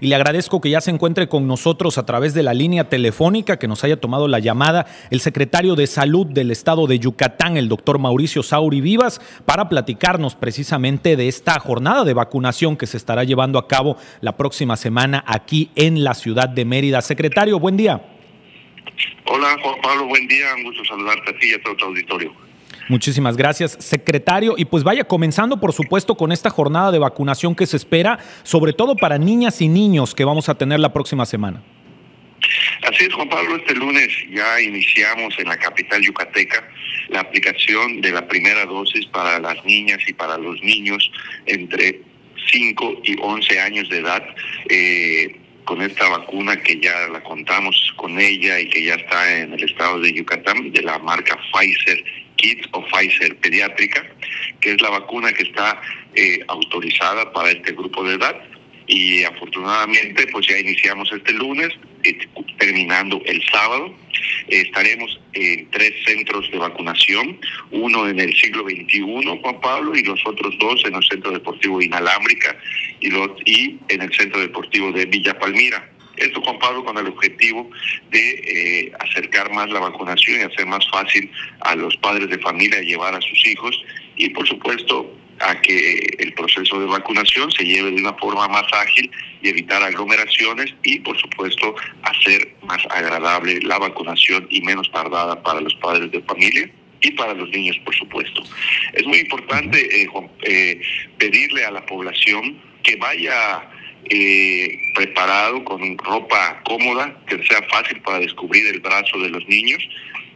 y le agradezco que ya se encuentre con nosotros a través de la línea telefónica, que nos haya tomado la llamada el secretario de Salud del Estado de Yucatán, el doctor Mauricio Sauri Vivas, para platicarnos precisamente de esta jornada de vacunación que se estará llevando a cabo la próxima semana aquí en la ciudad de Mérida. Secretario, buen día. Hola Juan Pablo, buen día, un gusto saludarte a ti y a todo tu auditorio. Muchísimas gracias, secretario. Y pues vaya, comenzando por supuesto con esta jornada de vacunación que se espera, sobre todo para niñas y niños que vamos a tener la próxima semana. Así es, Juan Pablo, este lunes ya iniciamos en la capital yucateca la aplicación de la primera dosis para las niñas y para los niños entre 5 y 11 años de edad. Eh, con esta vacuna que ya la contamos con ella y que ya está en el estado de Yucatán, de la marca Pfizer Kids o Pfizer Pediátrica, que es la vacuna que está eh, autorizada para este grupo de edad. Y afortunadamente, pues ya iniciamos este lunes, eh, terminando el sábado. estaremos en tres centros de vacunación, uno en el siglo XXI, Juan Pablo, y los otros dos en el Centro Deportivo Inalámbrica y, los, y en el Centro Deportivo de Villa Palmira. Esto, Pablo, con el objetivo de eh, acercar más la vacunación y hacer más fácil a los padres de familia llevar a sus hijos y, por supuesto, a que el proceso de vacunación se lleve de una forma más ágil y evitar aglomeraciones y, por supuesto, hacer más agradable la vacunación y menos tardada para los padres de familia y para los niños, por supuesto. Es muy importante eh, eh, pedirle a la población que vaya eh, preparado con ropa cómoda, que sea fácil para descubrir el brazo de los niños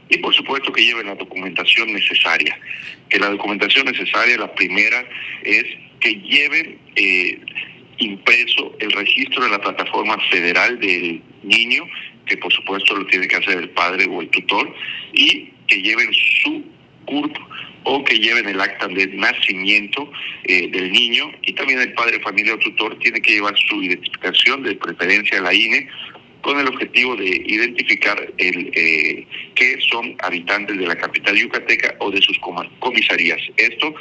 y por supuesto que lleven la documentación necesaria. Que la documentación necesaria, la primera, es que lleven eh, impreso el registro de la plataforma federal del niño, que por supuesto lo tiene que hacer el padre o el tutor, y que lleven su CURP o que lleven el acta de nacimiento eh, del niño y también el padre, familia o tutor tiene que llevar su identificación de preferencia a la INE con el objetivo de identificar el eh, que son habitantes de la capital yucateca o de sus comisarías. Esto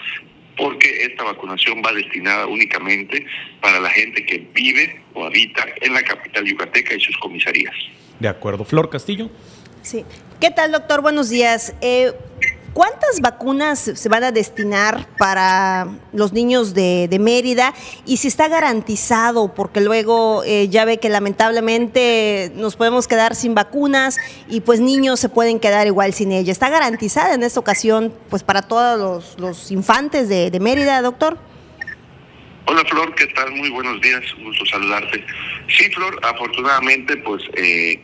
porque esta vacunación va destinada únicamente para la gente que vive o habita en la capital yucateca y sus comisarías. De acuerdo. Flor Castillo. Sí. ¿Qué tal, doctor? Buenos días. Eh, ¿Cuántas vacunas se van a destinar para los niños de, Mérida? Y si está garantizado, porque luego eh, ya ve que lamentablemente nos podemos quedar sin vacunas y pues niños se pueden quedar igual sin ella. ¿Está garantizada en esta ocasión pues para todos los, infantes de, Mérida, doctor? Hola Flor, ¿qué tal? Muy buenos días, un gusto saludarte. Sí, Flor, afortunadamente pues... Eh,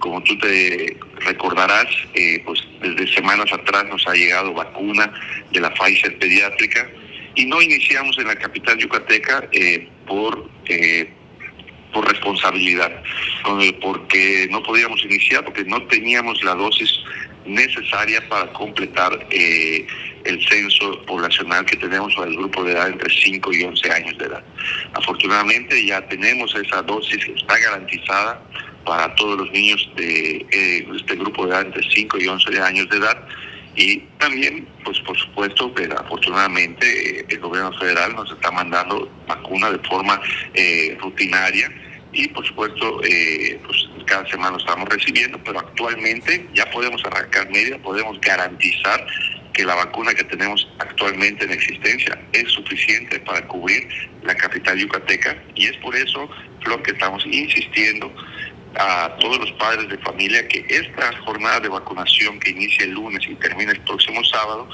como tú te recordarás, eh, pues desde semanas atrás nos ha llegado vacuna de la Pfizer pediátrica y no iniciamos en la capital yucateca eh, por eh, por responsabilidad, porque no podíamos iniciar, porque no teníamos la dosis necesaria para completar el censo poblacional que tenemos para el grupo de edad entre 5 y 11 años de edad. Afortunadamente ya tenemos esa dosis, está garantizada para todos los niños de eh, este grupo de edad entre 5 y 11 años de edad. Y también, pues por supuesto, que afortunadamente eh, el gobierno federal nos está mandando vacuna de forma eh, rutinaria y por supuesto, pues cada semana lo estamos recibiendo, pero actualmente ya podemos arrancar media, podemos garantizar que la vacuna que tenemos actualmente en existencia es suficiente para cubrir la capital yucateca y es por eso, Flor, que estamos insistiendo a todos los padres de familia que esta jornada de vacunación que inicia el lunes y termina el próximo sábado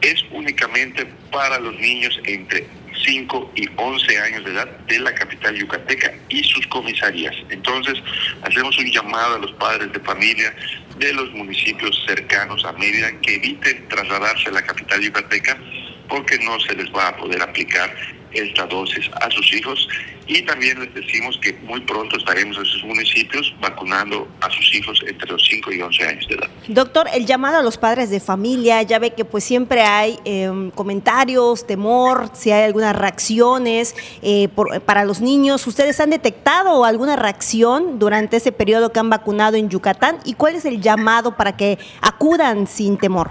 es únicamente para los niños entre 5 y 11 años de edad de la capital yucateca y sus comisarías. Entonces, hacemos un llamado a los padres de familia de los municipios cercanos a Mérida que eviten trasladarse a la capital yucateca porque no se les va a poder aplicar esta dosis a sus hijos y también les decimos que muy pronto estaremos en sus municipios vacunando a sus hijos entre los 5 y 11 años de edad. Doctor, el llamado a los padres de familia, ya ve que pues siempre hay em, comentarios, temor, si hay algunas reacciones eh, para los niños. ¿Ustedes han detectado alguna reacción durante ese periodo que han vacunado en Yucatán? ¿Y cuál es el llamado para que acudan sin temor?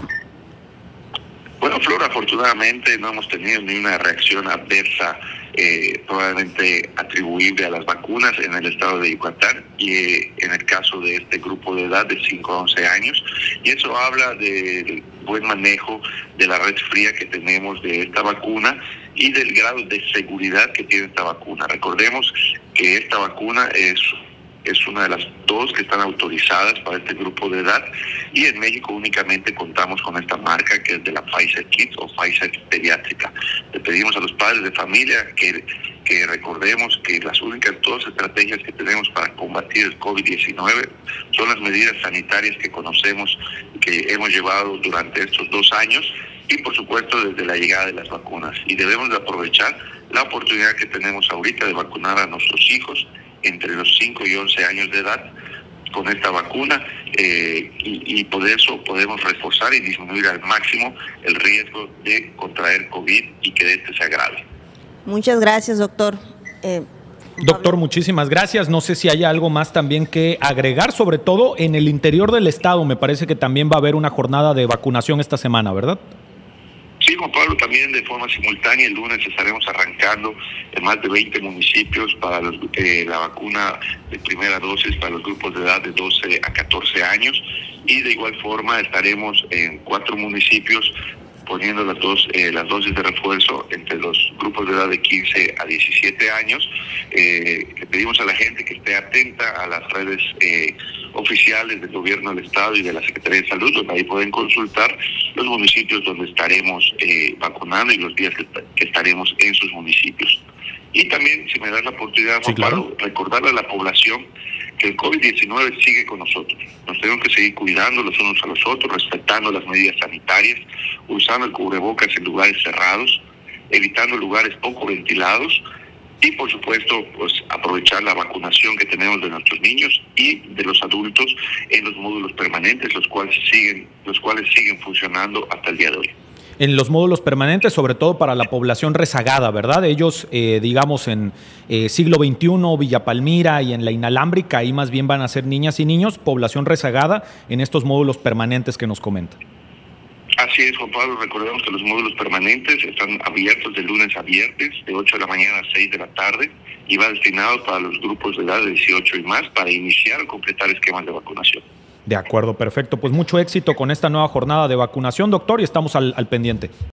Bueno, Flor, afortunadamente no hemos tenido ni una reacción adversa eh, probablemente atribuible a las vacunas en el estado de Yucatán y eh, en el caso de este grupo de edad de 5 a 11 años. Y eso habla del buen manejo de la red fría que tenemos de esta vacuna y del grado de seguridad que tiene esta vacuna. Recordemos que esta vacuna es es una de las dos que están autorizadas para este grupo de edad y en México únicamente contamos con esta marca que es de la Pfizer Kids o Pfizer Pediátrica. Le pedimos a los padres de familia que, que recordemos que las únicas dos estrategias que tenemos para combatir el COVID-19 son las medidas sanitarias que conocemos, que hemos llevado durante estos dos años y por supuesto desde la llegada de las vacunas. Y debemos de aprovechar la oportunidad que tenemos ahorita de vacunar a nuestros hijos entre los 5 y 11 años de edad con esta vacuna eh, y, por eso podemos reforzar y disminuir al máximo el riesgo de contraer COVID y que este se agrave. Muchas gracias, doctor. Eh, doctor, muchísimas gracias. No sé si hay algo más también que agregar, sobre todo en el interior del estado. Me parece que también va a haber una jornada de vacunación esta semana, ¿verdad? Pablo, también de forma simultánea el lunes estaremos arrancando en más de 20 municipios para eh, la vacuna de primera dosis para los grupos de edad de 12 a 14 años y de igual forma estaremos en cuatro municipios poniendo las dos eh, las dosis de refuerzo entre los grupos de edad de 15 a 17 años. Eh, pedimos a la gente que esté atenta a las redes eh, oficiales del gobierno del estado y de la Secretaría de Salud, donde ahí pueden consultar los municipios donde estaremos vacunando y los días que, estaremos en sus municipios. Y también, si me da la oportunidad, recordarle a la población que el COVID-19 sigue con nosotros. Nos tenemos que seguir cuidando los unos a los otros, respetando las medidas sanitarias, usando el cubrebocas en lugares cerrados, evitando lugares poco ventilados y por supuesto pues aprovechar la vacunación que tenemos de nuestros niños y de los adultos en los módulos permanentes los cuales siguen los cuales siguen funcionando hasta el día de hoy en los módulos permanentes, sobre todo para la población rezagada, ¿verdad? Ellos, eh, digamos, en eh, siglo XXI, Villa Palmira y en la inalámbrica, ahí más bien van a ser niñas y niños, población rezagada en estos módulos permanentes que nos comenta. Así es, Juan Pablo. Recordemos que los módulos permanentes están abiertos de lunes a viernes, de 8 de la mañana a 6 de la tarde, y va destinado para los grupos de edad de 18 y más para iniciar o completar esquemas de vacunación. De acuerdo, perfecto. Pues mucho éxito con esta nueva jornada de vacunación, doctor, y estamos al, al pendiente.